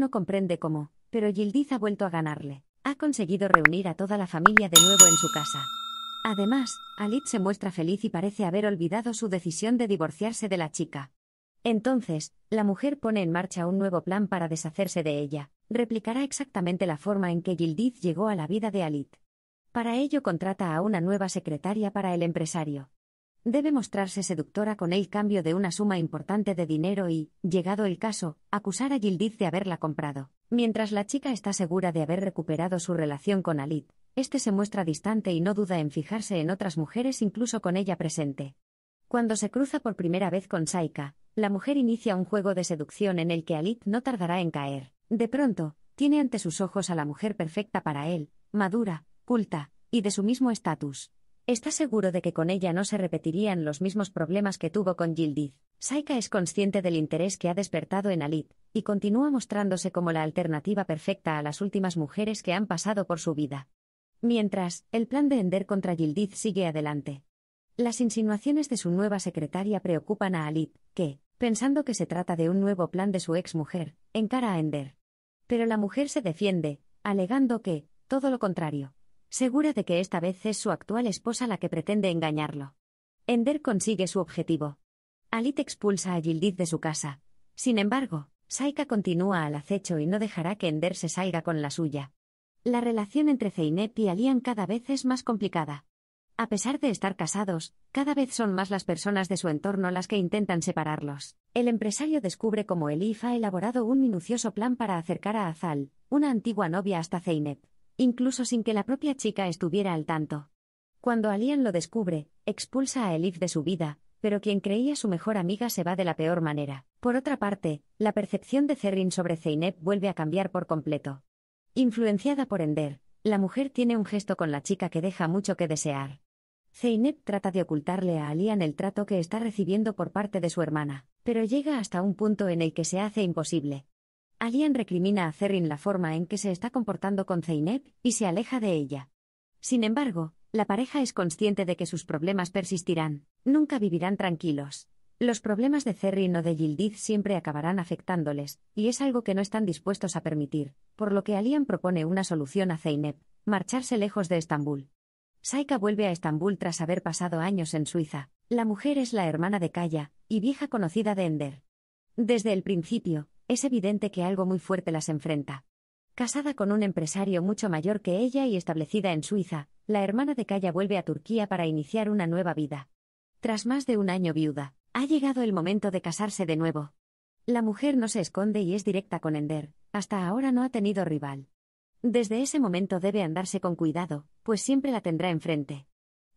no comprende cómo, pero Yildiz ha vuelto a ganarle. Ha conseguido reunir a toda la familia de nuevo en su casa. Además, Alit se muestra feliz y parece haber olvidado su decisión de divorciarse de la chica. Entonces, la mujer pone en marcha un nuevo plan para deshacerse de ella. Replicará exactamente la forma en que Yildiz llegó a la vida de Alit. Para ello contrata a una nueva secretaria para el empresario. Debe mostrarse seductora con el cambio de una suma importante de dinero y, llegado el caso, acusar a Yildiz de haberla comprado. Mientras la chica está segura de haber recuperado su relación con Alit, este se muestra distante y no duda en fijarse en otras mujeres incluso con ella presente. Cuando se cruza por primera vez con Saika, la mujer inicia un juego de seducción en el que Alit no tardará en caer. De pronto, tiene ante sus ojos a la mujer perfecta para él, madura, culta, y de su mismo estatus. Está seguro de que con ella no se repetirían los mismos problemas que tuvo con Yildiz. Saika es consciente del interés que ha despertado en Alit, y continúa mostrándose como la alternativa perfecta a las últimas mujeres que han pasado por su vida. Mientras, el plan de Ender contra Yildiz sigue adelante. Las insinuaciones de su nueva secretaria preocupan a Alit, que, pensando que se trata de un nuevo plan de su ex mujer, encara a Ender. Pero la mujer se defiende, alegando que, todo lo contrario, segura de que esta vez es su actual esposa la que pretende engañarlo. Ender consigue su objetivo. Alit expulsa a Yildiz de su casa. Sin embargo, Saika continúa al acecho y no dejará que Ender se salga con la suya. La relación entre Zeynep y Alian cada vez es más complicada. A pesar de estar casados, cada vez son más las personas de su entorno las que intentan separarlos. El empresario descubre cómo Elif ha elaborado un minucioso plan para acercar a Azal, una antigua novia, hasta Zeynep incluso sin que la propia chica estuviera al tanto. Cuando Alian lo descubre, expulsa a Elif de su vida, pero quien creía su mejor amiga se va de la peor manera. Por otra parte, la percepción de Zerrin sobre Zeynep vuelve a cambiar por completo. Influenciada por Ender, la mujer tiene un gesto con la chica que deja mucho que desear. Zeynep trata de ocultarle a Alian el trato que está recibiendo por parte de su hermana, pero llega hasta un punto en el que se hace imposible. Alian recrimina a Zerrin la forma en que se está comportando con Zeynep y se aleja de ella. Sin embargo, la pareja es consciente de que sus problemas persistirán, nunca vivirán tranquilos. Los problemas de Zerrin o de Yildiz siempre acabarán afectándoles, y es algo que no están dispuestos a permitir, por lo que Alian propone una solución a Zeynep, marcharse lejos de Estambul. Saika vuelve a Estambul tras haber pasado años en Suiza. La mujer es la hermana de Kaya, y vieja conocida de Ender. Desde el principio, es evidente que algo muy fuerte las enfrenta. Casada con un empresario mucho mayor que ella y establecida en Suiza, la hermana de Kaya vuelve a Turquía para iniciar una nueva vida. Tras más de un año viuda, ha llegado el momento de casarse de nuevo. La mujer no se esconde y es directa con Ender, hasta ahora no ha tenido rival. Desde ese momento debe andarse con cuidado, pues siempre la tendrá enfrente.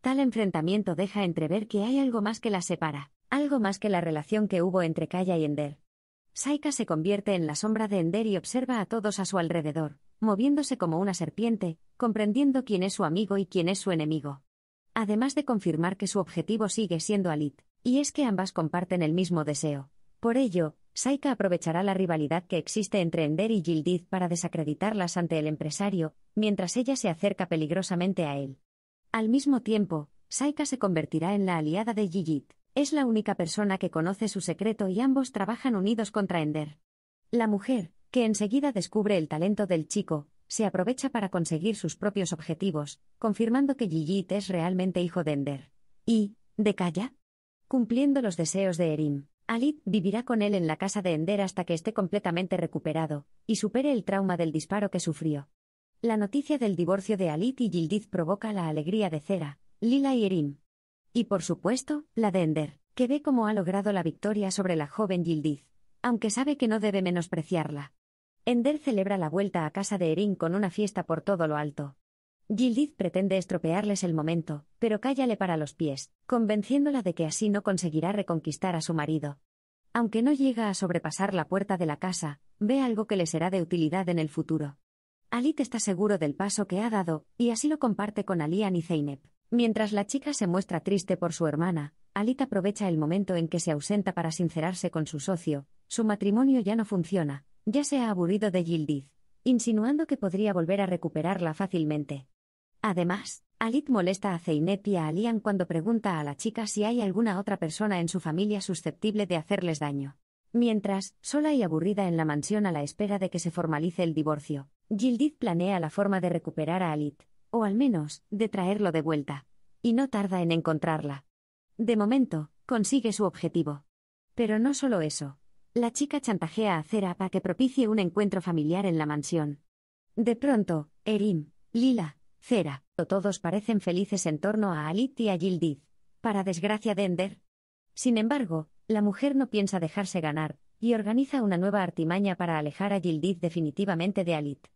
Tal enfrentamiento deja entrever que hay algo más que la separa, algo más que la relación que hubo entre Kaya y Ender. Saika se convierte en la sombra de Ender y observa a todos a su alrededor, moviéndose como una serpiente, comprendiendo quién es su amigo y quién es su enemigo. Además de confirmar que su objetivo sigue siendo Alit, y es que ambas comparten el mismo deseo. Por ello, Saika aprovechará la rivalidad que existe entre Ender y Yildiz para desacreditarlas ante el empresario, mientras ella se acerca peligrosamente a él. Al mismo tiempo, Saika se convertirá en la aliada de Yildiz. Es la única persona que conoce su secreto y ambos trabajan unidos contra Ender. La mujer, que enseguida descubre el talento del chico, se aprovecha para conseguir sus propios objetivos, confirmando que Gigit es realmente hijo de Ender. ¿Y, de Kaya? Cumpliendo los deseos de Erim, Alit vivirá con él en la casa de Ender hasta que esté completamente recuperado, y supere el trauma del disparo que sufrió. La noticia del divorcio de Alit y Gildiz provoca la alegría de Cera, Lila y Erim. Y por supuesto, la de Ender, que ve cómo ha logrado la victoria sobre la joven Yildiz, aunque sabe que no debe menospreciarla. Ender celebra la vuelta a casa de Erin con una fiesta por todo lo alto. Yildiz pretende estropearles el momento, pero cállale para los pies, convenciéndola de que así no conseguirá reconquistar a su marido. Aunque no llega a sobrepasar la puerta de la casa, ve algo que le será de utilidad en el futuro. Alit está seguro del paso que ha dado, y así lo comparte con Alian y Zeynep. Mientras la chica se muestra triste por su hermana, Alit aprovecha el momento en que se ausenta para sincerarse con su socio. Su matrimonio ya no funciona, ya se ha aburrido de Yildiz, insinuando que podría volver a recuperarla fácilmente. Además, Alit molesta a Zeynep y a Alian cuando pregunta a la chica si hay alguna otra persona en su familia susceptible de hacerles daño. Mientras, sola y aburrida en la mansión a la espera de que se formalice el divorcio, Gildith planea la forma de recuperar a Alit, o al menos, de traerlo de vuelta. Y no tarda en encontrarla. De momento, consigue su objetivo. Pero no solo eso. La chica chantajea a Cera para que propicie un encuentro familiar en la mansión. De pronto, Erin, Lila, Cera, todos parecen felices en torno a Alit y a Gildith. Para desgracia de Ender. Sin embargo, la mujer no piensa dejarse ganar, y organiza una nueva artimaña para alejar a Gildith definitivamente de Alit.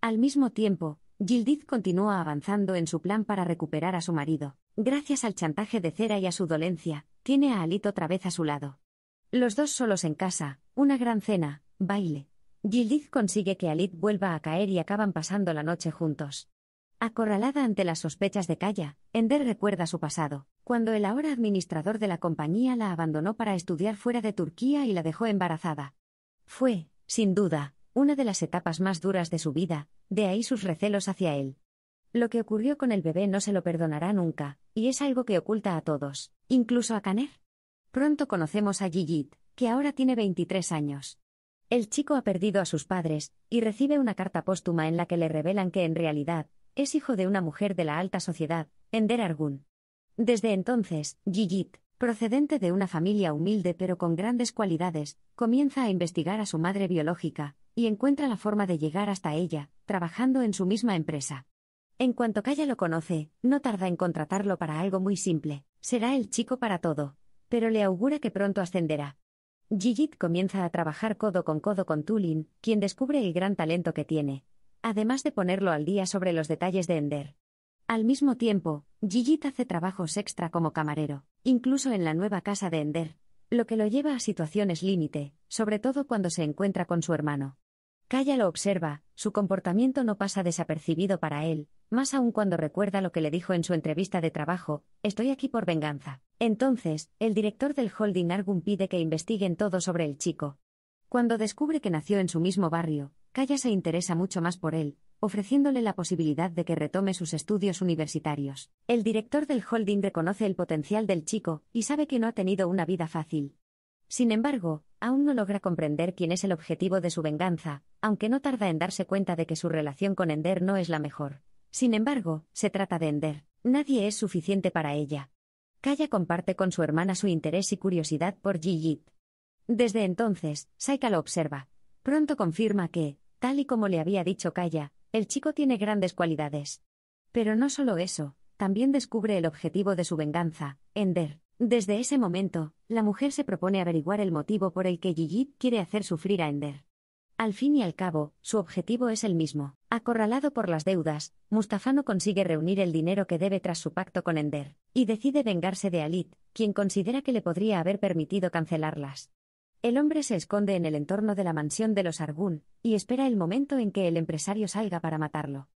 Al mismo tiempo, Gildith continúa avanzando en su plan para recuperar a su marido. Gracias al chantaje de Cera y a su dolencia, tiene a Alit otra vez a su lado. Los dos solos en casa, una gran cena, baile. Gildith consigue que Alit vuelva a caer y acaban pasando la noche juntos. Acorralada ante las sospechas de Kaya, Ender recuerda su pasado, cuando el ahora administrador de la compañía la abandonó para estudiar fuera de Turquía y la dejó embarazada. Fue, sin duda, una de las etapas más duras de su vida, de ahí sus recelos hacia él. Lo que ocurrió con el bebé no se lo perdonará nunca, y es algo que oculta a todos, incluso a Kaner. Pronto conocemos a Gigit, que ahora tiene 23 años. El chico ha perdido a sus padres, y recibe una carta póstuma en la que le revelan que en realidad, es hijo de una mujer de la alta sociedad, Ender Argun. Desde entonces, Gigit, procedente de una familia humilde pero con grandes cualidades, comienza a investigar a su madre biológica, y encuentra la forma de llegar hasta ella, trabajando en su misma empresa. En cuanto Kaya lo conoce, no tarda en contratarlo para algo muy simple, será el chico para todo pero le augura que pronto ascenderá. Gigit comienza a trabajar codo con codo con Tulin, quien descubre el gran talento que tiene, además de ponerlo al día sobre los detalles de Ender. Al mismo tiempo, Gigit hace trabajos extra como camarero, incluso en la nueva casa de Ender, lo que lo lleva a situaciones límite, sobre todo cuando se encuentra con su hermano. Kaya lo observa, su comportamiento no pasa desapercibido para él, más aún cuando recuerda lo que le dijo en su entrevista de trabajo, estoy aquí por venganza. Entonces, el director del holding Argun pide que investiguen todo sobre el chico. Cuando descubre que nació en su mismo barrio, Kaya se interesa mucho más por él, ofreciéndole la posibilidad de que retome sus estudios universitarios. El director del holding reconoce el potencial del chico y sabe que no ha tenido una vida fácil. Sin embargo, aún no logra comprender quién es el objetivo de su venganza, aunque no tarda en darse cuenta de que su relación con Ender no es la mejor. Sin embargo, se trata de Ender. Nadie es suficiente para ella. Kaya comparte con su hermana su interés y curiosidad por Ji Desde entonces, Saika lo observa. Pronto confirma que, tal y como le había dicho Kaya, el chico tiene grandes cualidades. Pero no solo eso, también descubre el objetivo de su venganza, Ender. Desde ese momento, la mujer se propone averiguar el motivo por el que Gigit quiere hacer sufrir a Ender. Al fin y al cabo, su objetivo es el mismo. Acorralado por las deudas, Mustafa no consigue reunir el dinero que debe tras su pacto con Ender, y decide vengarse de Alit, quien considera que le podría haber permitido cancelarlas. El hombre se esconde en el entorno de la mansión de los Argun, y espera el momento en que el empresario salga para matarlo.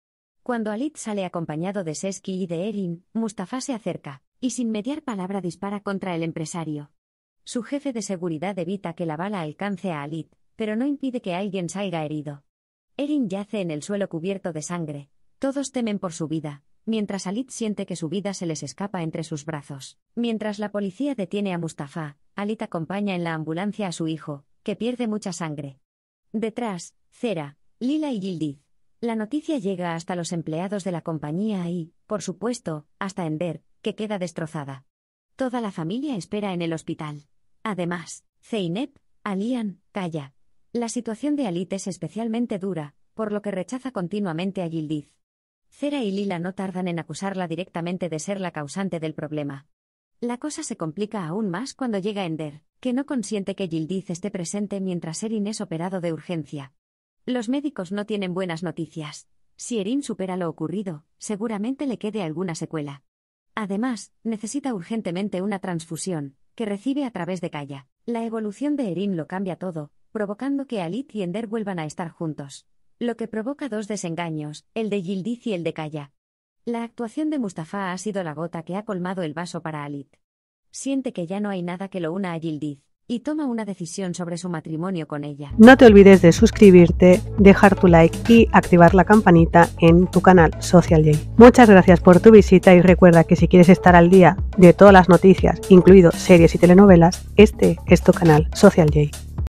Cuando Alit sale acompañado de Seski y de Erin, Mustafa se acerca, y sin mediar palabra dispara contra el empresario. Su jefe de seguridad evita que la bala alcance a Alit, pero no impide que alguien salga herido. Erin yace en el suelo cubierto de sangre. Todos temen por su vida, mientras Alit siente que su vida se les escapa entre sus brazos. Mientras la policía detiene a Mustafa, Alit acompaña en la ambulancia a su hijo, que pierde mucha sangre. Detrás, Cera, Lila y Gildith. La noticia llega hasta los empleados de la compañía y, por supuesto, hasta Ender, que queda destrozada. Toda la familia espera en el hospital. Además, Zeynep, Alian, Kaya, la situación de Alit es especialmente dura, por lo que rechaza continuamente a Gildiz. Cera y Lila no tardan en acusarla directamente de ser la causante del problema. La cosa se complica aún más cuando llega Ender, que no consiente que Gildiz esté presente mientras Erin es operado de urgencia. Los médicos no tienen buenas noticias. Si Erin supera lo ocurrido, seguramente le quede alguna secuela. Además, necesita urgentemente una transfusión, que recibe a través de Kaya. La evolución de Erin lo cambia todo, provocando que Alit y Ender vuelvan a estar juntos. Lo que provoca dos desengaños, el de Yildiz y el de Kaya. La actuación de Mustafa ha sido la gota que ha colmado el vaso para Alit. Siente que ya no hay nada que lo una a Yildiz, y toma una decisión sobre su matrimonio con ella. No te olvides de suscribirte, dejar tu like y activar la campanita en tu canal Social J. Muchas gracias por tu visita y recuerda que si quieres estar al día de todas las noticias, incluido series y telenovelas, este es tu canal Social J.